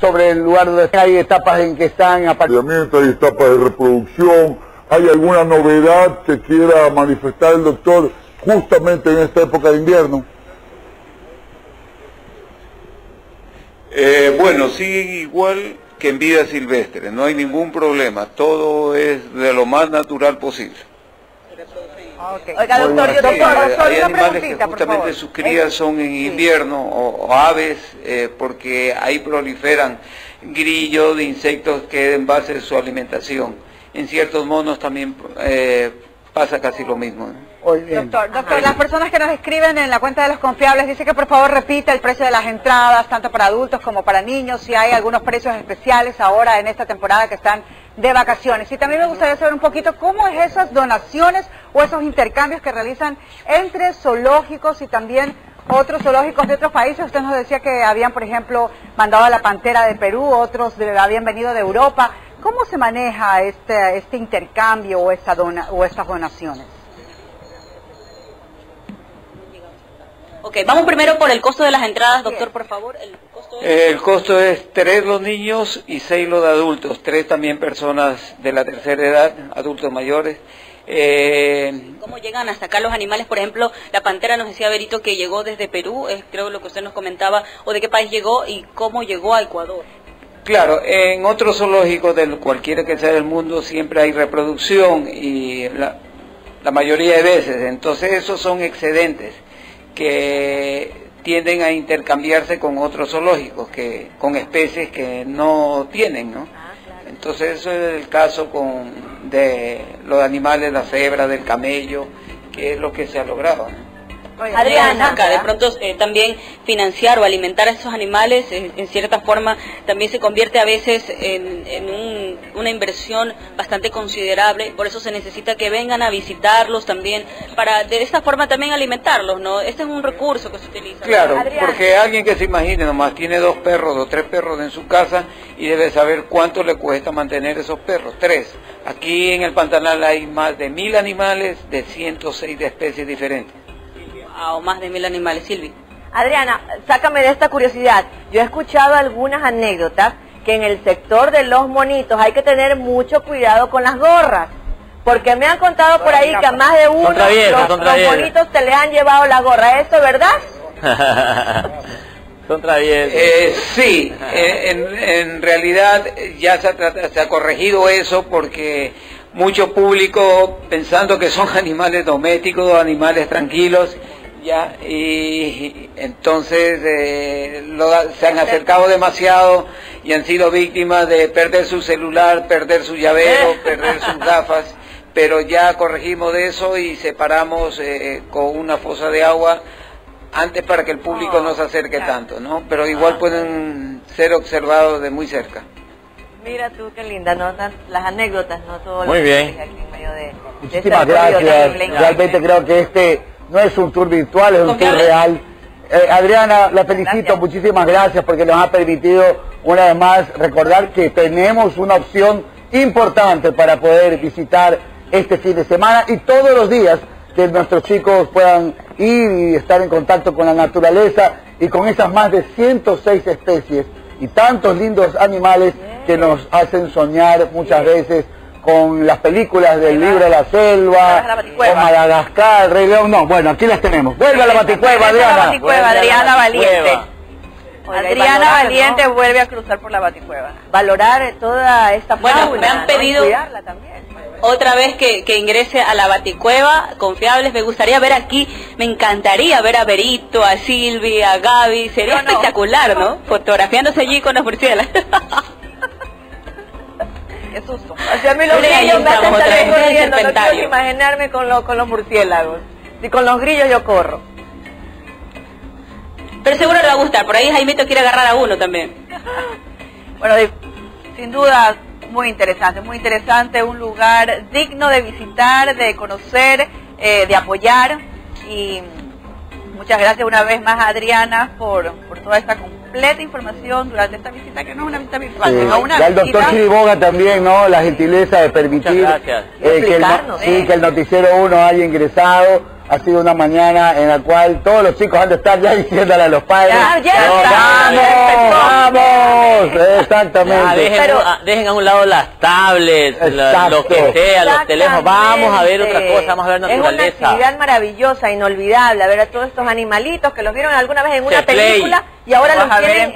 sobre el lugar donde hay etapas en que están en apareamiento, hay etapas de reproducción, hay alguna novedad que quiera manifestar el doctor justamente en esta época de invierno. Eh, bueno, sigue igual que en vida silvestre, no hay ningún problema, todo es de lo más natural posible. Oiga, doctor, yo hay animales que justamente sus crías son en invierno o, aves eh, porque ahí proliferan grillos de insectos que en base de su alimentación. En ciertos monos también eh, pasa casi lo mismo. Doctor, doctor, las personas que nos escriben en la cuenta de los confiables dice que por favor repita el precio de las entradas, tanto para adultos como para niños, si hay algunos precios especiales ahora en esta temporada que están de vacaciones. Y también me gustaría saber un poquito cómo es esas donaciones o esos intercambios que realizan entre zoológicos y también otros zoológicos de otros países. Usted nos decía que habían, por ejemplo, mandado a la pantera de Perú, otros habían venido de Europa. ¿Cómo se maneja este, este intercambio o, esta dona, o estas donaciones? Ok, vamos primero por el costo de las entradas, doctor, por favor. El costo, es... el costo es tres los niños y seis los de adultos, tres también personas de la tercera edad, adultos mayores. Eh... ¿Cómo llegan hasta acá los animales? Por ejemplo, la pantera nos decía Berito que llegó desde Perú, es creo lo que usted nos comentaba, o de qué país llegó y cómo llegó a Ecuador. Claro, en otros zoológicos, de cualquiera que sea del mundo, siempre hay reproducción y la, la mayoría de veces, entonces esos son excedentes que tienden a intercambiarse con otros zoológicos, que, con especies que no tienen, ¿no? Ah, Entonces eso es el caso con, de los animales, la cebra, del camello, que es lo que se ha logrado. Adriana, de pronto eh, también financiar o alimentar a esos animales eh, en cierta forma también se convierte a veces en, una inversión bastante considerable, por eso se necesita que vengan a visitarlos también, para de esta forma también alimentarlos, ¿no? Este es un recurso que se utiliza. Claro, porque alguien que se imagine nomás tiene dos perros o tres perros en su casa y debe saber cuánto le cuesta mantener esos perros, tres. Aquí en el Pantanal hay más de mil animales de 106 de especies diferentes o más de mil animales. Silvi. Adriana, sácame de esta curiosidad. Yo he escuchado algunas anécdotas que en el sector de los monitos hay que tener mucho cuidado con las gorras. Porque me han contado por ahí que a más de uno los, monitos te le han llevado la gorra. ¿Eso es verdad? son eh, sí, eh, en, realidad ya se se ha corregido eso porque mucho público pensando que son animales domésticos, animales tranquilos, ya, y entonces eh, se han acercado demasiado y han sido víctimas de perder su celular, perder su llavero, perder sus gafas, pero ya corregimos de eso y separamos eh, con una fosa de agua antes para que el público no se acerque tanto, ¿no? Pero igual ah. pueden ser observados de muy cerca. Mira tú, qué linda, ¿no? las anécdotas, ¿no? Todo muy bien. Muchísimas gracias. Realmente creo que este no es un tour virtual, es un tour real. Eh, Adriana, la felicito, muchísimas gracias porque nos ha permitido una vez más recordar que tenemos una opción importante para poder visitar este fin de semana y todos los días que nuestros chicos puedan ir y estar en contacto con la naturaleza y con esas más de 106 especies y tantos lindos animales que nos hacen soñar muchas veces con las películas del libro de la selva, con Madagascar, Rey León, no, bueno, aquí las tenemos. Vuelve a la Baticueva, Adriana. La Baticueva, Adriana Valiente. Adriana Valiente vuelve a cruzar por la Baticueva. Valorar toda esta fauna. Bueno, me han pedido otra vez que, que, ingrese a la Baticueva, confiables, me gustaría ver aquí, me encantaría ver a Berito, a Silvia, a Gaby, sería espectacular, ¿no? Fotografiándose allí con los murciélagos. qué susto. O sea, a mí los grillos me hacen estar corriendo, no quiero imaginarme con, lo, con los murciélagos. Y con los grillos yo corro. Pero seguro le va a gustar, por ahí Jaimito quiere agarrar a uno también. bueno, sin duda, muy interesante, muy interesante, un lugar digno de visitar, de conocer, eh, de apoyar y muchas gracias una vez más Adriana por, por toda esta completa información durante esta visita, que no es una visita virtual, sino una visita... el doctor Chiriboga también, ¿no? La gentileza de permitir eh, que, el, sí, que el Noticiero 1 haya ingresado ha sido una mañana en la cual todos los chicos han de estar ya diciéndole a los padres. ¡Vamos! ¡Vamos! Exactamente. dejen, a, un lado las tablets, lo que sea, los teléfonos. Vamos a ver otra cosa, vamos a ver naturaleza. Es una actividad maravillosa, inolvidable, a ver a todos estos animalitos que los vieron alguna vez en una película y ahora los tienen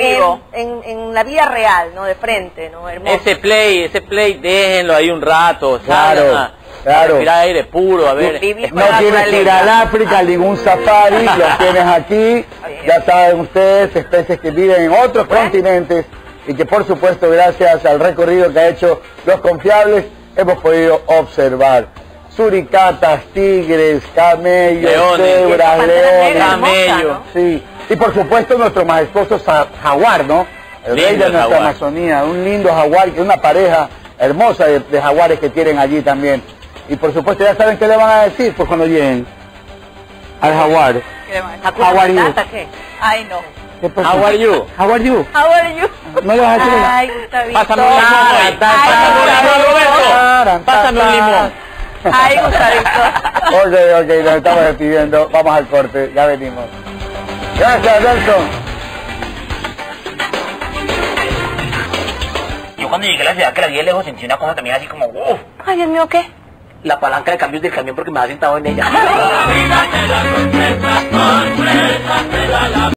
en, en, la vida real, ¿no? De frente, ¿no? Ese play, ese play, déjenlo ahí un rato. Claro. Claro. Respirar aire puro, a ver. No tienes que ir al África, ningún safari, lo tienes aquí. Ya saben ustedes, especies que viven en otros continentes y que por supuesto gracias al recorrido que ha hecho los confiables hemos podido observar. Suricatas, tigres, camellos, cebras, leones, camellos. Sí. Y por supuesto nuestro majestuoso jaguar, ¿no? El rey de nuestra Amazonía, un lindo jaguar, una pareja hermosa de jaguares que tienen allí también. Y por supuesto ya saben qué le van a decir pues cuando lleguen al jaguar. ¿Qué le van a decir? How are you? Ay, no. How are you? How are you? How are you? No le vas a decir Ay, Gustavito. Pásame un limón, Roberto. Pásame un limón. Ay, Gustavito. ok, ok, nos estamos despidiendo. Vamos al corte, ya venimos. Gracias, Nelson. Yo cuando llegué a la ciudad que la vi de lejos sentí una cosa también así como, uff. Ay, Dios mío, ¿qué? La palanca de cambios del camión porque me ha sentado en ella.